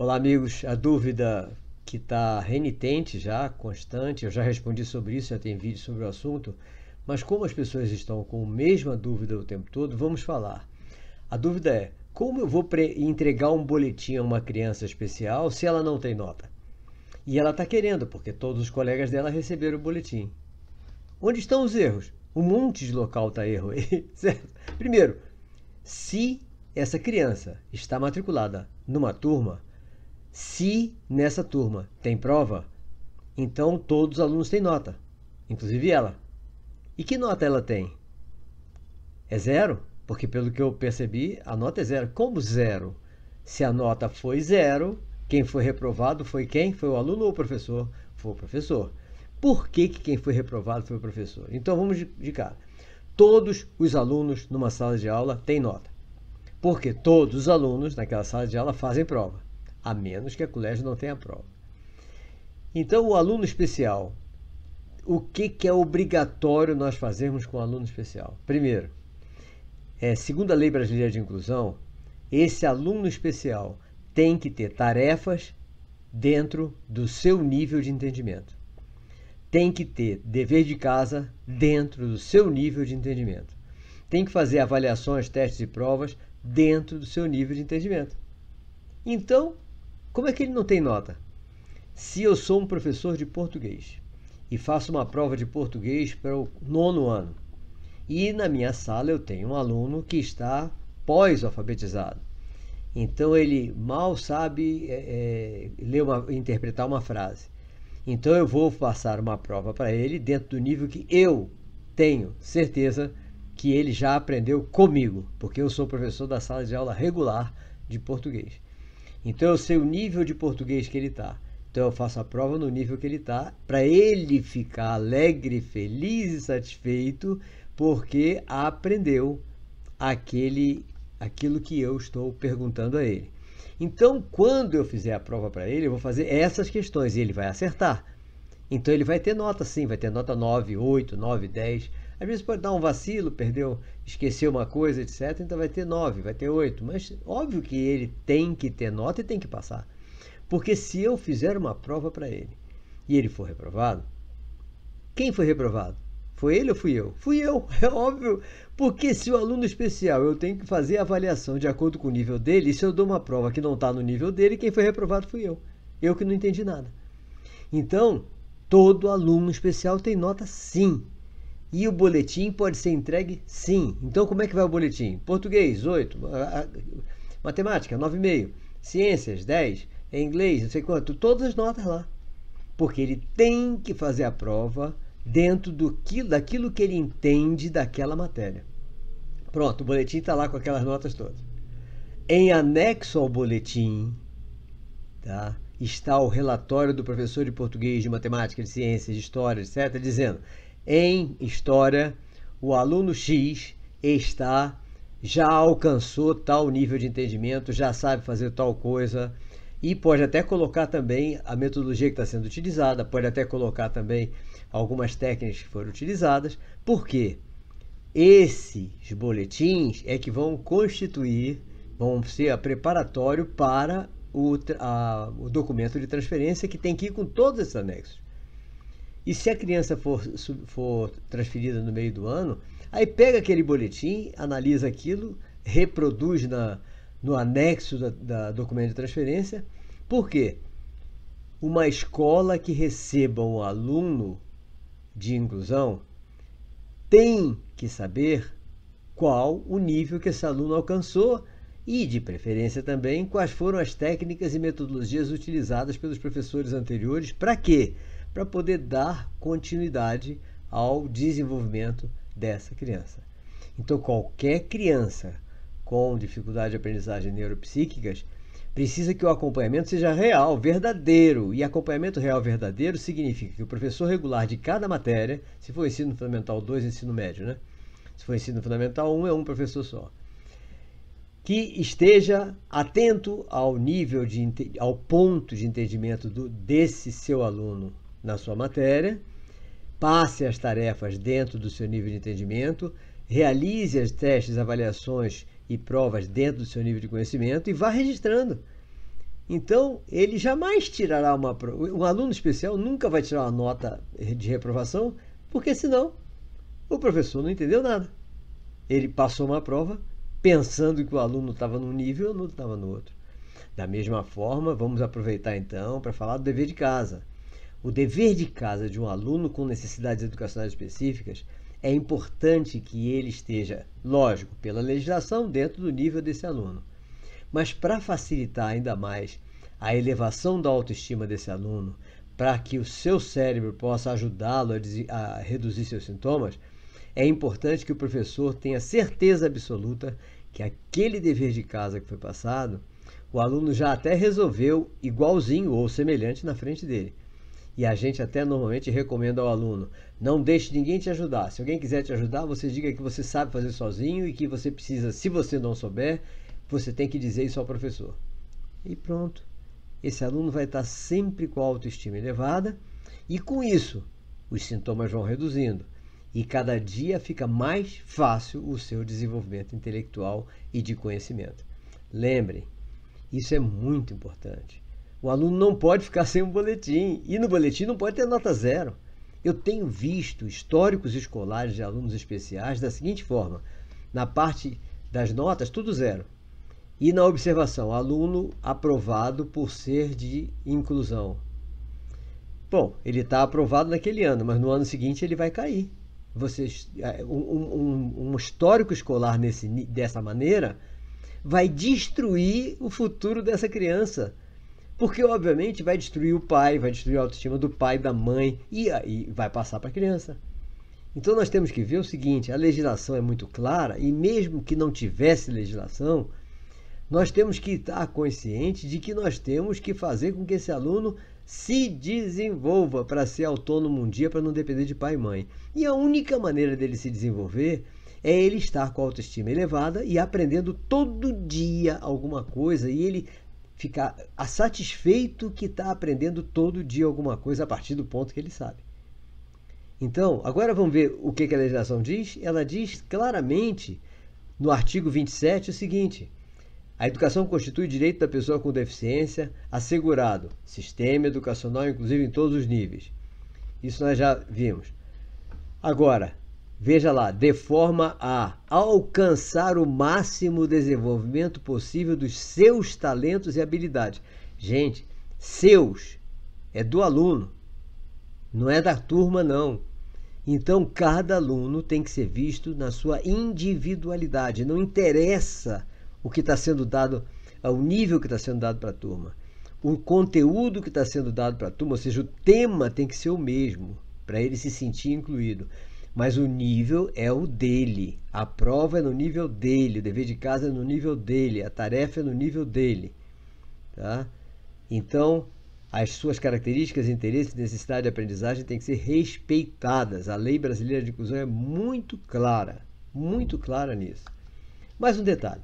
Olá, amigos. A dúvida que está renitente já, constante, eu já respondi sobre isso, já tem vídeo sobre o assunto, mas como as pessoas estão com a mesma dúvida o tempo todo, vamos falar. A dúvida é: como eu vou entregar um boletim a uma criança especial se ela não tem nota? E ela está querendo, porque todos os colegas dela receberam o boletim. Onde estão os erros? Um monte de local está erro aí, certo? Primeiro, se essa criança está matriculada numa turma, se nessa turma tem prova, então todos os alunos têm nota, inclusive ela. E que nota ela tem? É zero? Porque pelo que eu percebi, a nota é zero. Como zero? Se a nota foi zero, quem foi reprovado foi quem? Foi o aluno ou o professor? Foi o professor. Por que, que quem foi reprovado foi o professor? Então vamos de, cara. Todos os alunos numa sala de aula têm nota. Porque todos os alunos naquela sala de aula fazem prova a menos que a colégio não tenha prova. Então, o aluno especial, o que, que é obrigatório nós fazermos com o aluno especial? Primeiro, é, segundo a Lei Brasileira de Inclusão, esse aluno especial tem que ter tarefas dentro do seu nível de entendimento. Tem que ter dever de casa dentro do seu nível de entendimento. Tem que fazer avaliações, testes e provas dentro do seu nível de entendimento. Então, como é que ele não tem nota? Se eu sou um professor de português e faço uma prova de português para o nono ano, e na minha sala eu tenho um aluno que está pós-alfabetizado. Então ele mal sabe é, é, ler uma, interpretar uma frase. Então eu vou passar uma prova para ele dentro do nível que eu tenho certeza que ele já aprendeu comigo, porque eu sou professor da sala de aula regular de português. Então eu sei o nível de português que ele está. Então eu faço a prova no nível que ele está, para ele ficar alegre, feliz e satisfeito, porque aprendeu aquele, aquilo que eu estou perguntando a ele. Então, quando eu fizer a prova para ele, eu vou fazer essas questões e ele vai acertar. Então ele vai ter nota sim, vai ter nota 9, 8, 9, 10. Às vezes pode dar um vacilo, perdeu, esqueceu uma coisa, etc. Então vai ter 9, vai ter 8. Mas óbvio que ele tem que ter nota e tem que passar. Porque se eu fizer uma prova para ele e ele for reprovado, quem foi reprovado? Foi ele ou fui eu? Fui eu, é óbvio. Porque se o aluno especial eu tenho que fazer a avaliação de acordo com o nível dele, e se eu dou uma prova que não está no nível dele, quem foi reprovado fui eu. Eu que não entendi nada. Então, todo aluno especial tem nota sim. E o boletim pode ser entregue sim. Então, como é que vai o boletim? Português, 8. Matemática, 9,5. Ciências, 10. inglês, não sei quanto. Todas as notas lá. Porque ele tem que fazer a prova dentro do que, daquilo que ele entende daquela matéria. Pronto, o boletim está lá com aquelas notas todas. Em anexo ao boletim, tá, está o relatório do professor de português, de matemática, de ciências, de história, etc., dizendo em história, o aluno X está já alcançou tal nível de entendimento, já sabe fazer tal coisa e pode até colocar também a metodologia que está sendo utilizada, pode até colocar também algumas técnicas que foram utilizadas, porque esses boletins é que vão constituir, vão ser preparatório para o, a, o documento de transferência que tem que ir com todos esses anexos. E se a criança for, for transferida no meio do ano, aí pega aquele boletim, analisa aquilo, reproduz na, no anexo da, da documento de transferência. Por quê? Uma escola que receba um aluno de inclusão tem que saber qual o nível que esse aluno alcançou e, de preferência também, quais foram as técnicas e metodologias utilizadas pelos professores anteriores. Para quê? Para poder dar continuidade ao desenvolvimento dessa criança. Então, qualquer criança com dificuldade de aprendizagem neuropsíquicas precisa que o acompanhamento seja real, verdadeiro. E acompanhamento real, verdadeiro significa que o professor regular de cada matéria, se for ensino fundamental 2, ensino médio, né? Se for ensino fundamental 1, é um professor só. Que esteja atento ao nível de ao ponto de entendimento do, desse seu aluno na sua matéria, passe as tarefas dentro do seu nível de entendimento, realize as testes, avaliações e provas dentro do seu nível de conhecimento e vá registrando. Então, ele jamais tirará uma um aluno especial nunca vai tirar uma nota de reprovação, porque senão o professor não entendeu nada. Ele passou uma prova pensando que o aluno estava num nível ou não estava no outro. Da mesma forma, vamos aproveitar então para falar do dever de casa. O dever de casa de um aluno com necessidades educacionais específicas é importante que ele esteja, lógico, pela legislação, dentro do nível desse aluno. Mas para facilitar ainda mais a elevação da autoestima desse aluno, para que o seu cérebro possa ajudá-lo a, a, reduzir seus sintomas, é importante que o professor tenha certeza absoluta que aquele dever de casa que foi passado, o aluno já até resolveu igualzinho ou semelhante na frente dele. E a gente até normalmente recomenda ao aluno: não deixe ninguém te ajudar. Se alguém quiser te ajudar, você diga que você sabe fazer sozinho e que você precisa, se você não souber, você tem que dizer isso ao professor. E pronto. Esse aluno vai estar sempre com a autoestima elevada e com isso os sintomas vão reduzindo e cada dia fica mais fácil o seu desenvolvimento intelectual e de conhecimento. Lembrem, isso é muito importante. O aluno não pode ficar sem um boletim e no boletim não pode ter nota zero. Eu tenho visto históricos escolares de alunos especiais da seguinte forma: na parte das notas, tudo zero. E na observação, aluno aprovado por ser de inclusão. Bom, ele está aprovado naquele ano, mas no ano seguinte ele vai cair. Vocês, é, um, um, um histórico escolar nesse, dessa maneira vai destruir o futuro dessa criança. Porque, obviamente, vai destruir o pai, vai destruir a autoestima do pai, da mãe e aí vai passar para a criança. Então, nós temos que ver o seguinte: a legislação é muito clara e, mesmo que não tivesse legislação, nós temos que estar conscientes de que nós temos que fazer com que esse aluno se desenvolva para ser autônomo um dia, para não depender de pai e mãe. E a única maneira dele se desenvolver é ele estar com a autoestima elevada e aprendendo todo dia alguma coisa e ele ficar satisfeito que está aprendendo todo dia alguma coisa a partir do ponto que ele sabe. Então, agora vamos ver o que, que a legislação diz. Ela diz claramente no artigo 27 o seguinte: a educação constitui direito da pessoa com deficiência, assegurado, sistema educacional, inclusive em todos os níveis. Isso nós já vimos. Agora, veja lá, de forma a alcançar o máximo desenvolvimento possível dos seus talentos e habilidades. Gente, seus é do aluno, não é da turma, não. Então, cada aluno tem que ser visto na sua individualidade. Não interessa o que está sendo dado, o nível que está sendo dado para a turma. O conteúdo que está sendo dado para a turma, ou seja, o tema tem que ser o mesmo, para ele se sentir incluído. Mas o nível é o dele. A prova é no nível dele, o dever de casa é no nível dele, a tarefa é no nível dele. Tá? Então, as suas características, interesses necessidade de aprendizagem têm que ser respeitadas. A lei brasileira de inclusão é muito clara, muito clara nisso. Mais um detalhe.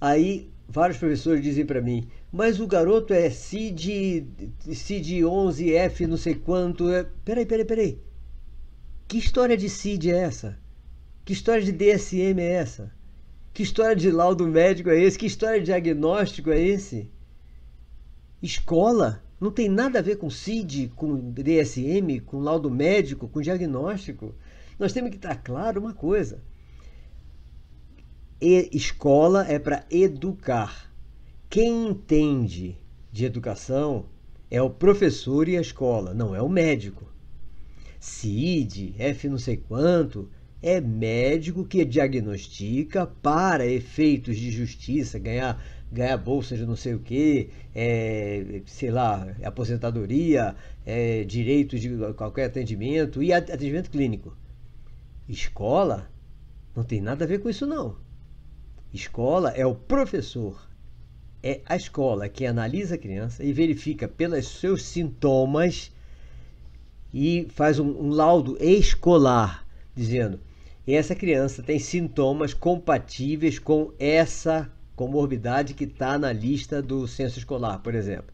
Aí vários professores dizem para mim, mas o garoto é CID, CID 11F, não sei quanto. É... Peraí, peraí, peraí. Que história de CID é essa? Que história de DSM é essa? Que história de laudo médico é esse? Que história de diagnóstico é esse? Escola não tem nada a ver com CID, com DSM, com laudo médico, com diagnóstico. Nós temos que estar claro uma coisa escola é para educar. Quem entende de educação é o professor e a escola, não é o médico. CID, F não sei quanto, é médico que diagnostica para efeitos de justiça, ganhar, ganhar bolsa de não sei o que, é, sei lá, aposentadoria, é, direitos de qualquer atendimento e atendimento clínico. Escola não tem nada a ver com isso não. Escola é o professor, é a escola que analisa a criança e verifica pelos seus sintomas e faz um, um laudo escolar dizendo essa criança tem sintomas compatíveis com essa comorbidade que está na lista do censo escolar, por exemplo.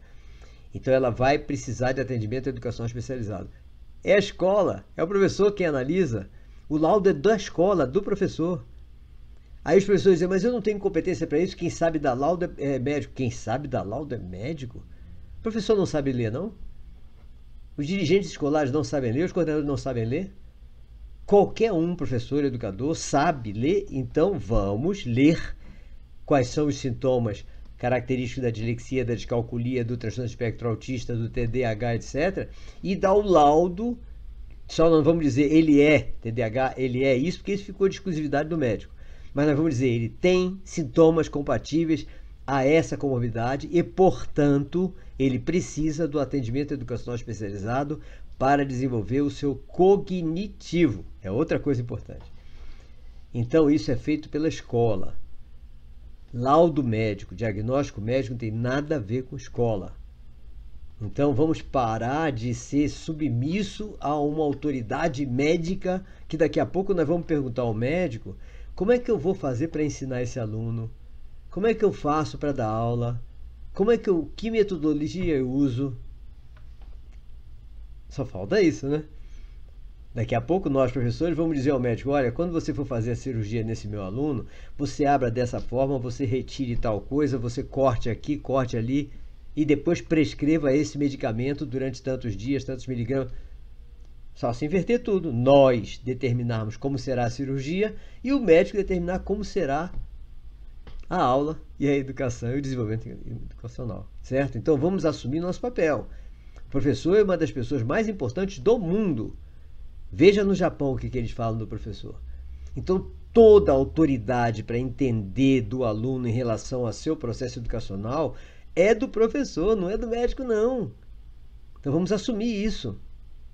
Então ela vai precisar de atendimento e educação especializado. É a escola, é o professor quem analisa. O laudo é da escola, do professor. Aí os professores dizem, mas eu não tenho competência para isso, quem sabe dar laudo é médico. Quem sabe dar laudo é médico? O professor não sabe ler, não? Os dirigentes escolares não sabem ler, os coordenadores não sabem ler? Qualquer um, professor, educador, sabe ler, então vamos ler quais são os sintomas característicos da dislexia, da descalculia, do transtorno espectro autista, do TDAH, etc. E dar o laudo, só não vamos dizer ele é TDAH, ele é isso, porque isso ficou de exclusividade do médico. Mas nós vamos dizer, ele tem sintomas compatíveis a essa comorbidade e, portanto, ele precisa do atendimento educacional especializado para desenvolver o seu cognitivo. É outra coisa importante. Então, isso é feito pela escola. Laudo médico, diagnóstico médico não tem nada a ver com escola. Então, vamos parar de ser submisso a uma autoridade médica que daqui a pouco nós vamos perguntar ao médico como é que eu vou fazer para ensinar esse aluno? Como é que eu faço para dar aula? Como é que eu, que metodologia eu uso? Só falta isso, né? Daqui a pouco nós, professores, vamos dizer ao médico: olha, quando você for fazer a cirurgia nesse meu aluno, você abra dessa forma, você retire tal coisa, você corte aqui, corte ali e depois prescreva esse medicamento durante tantos dias, tantos miligramas. Só se inverter tudo. Nós determinarmos como será a cirurgia e o médico determinar como será a aula e a educação e o desenvolvimento educacional, certo? Então vamos assumir nosso papel. O professor é uma das pessoas mais importantes do mundo. Veja no Japão o que, que eles falam do professor. Então, toda a autoridade para entender do aluno em relação ao seu processo educacional é do professor, não é do médico, não. Então, vamos assumir isso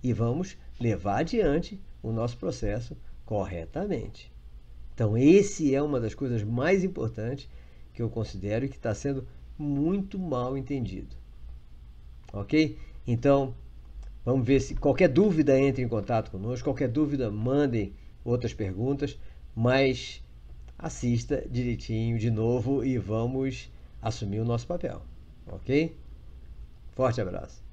e vamos levar adiante o nosso processo corretamente. Então, esse é uma das coisas mais importantes que eu considero que está sendo muito mal entendido. Ok? Então, vamos ver se qualquer dúvida entre em contato conosco, qualquer dúvida mandem outras perguntas, mas assista direitinho de novo e vamos assumir o nosso papel. Ok? Forte abraço.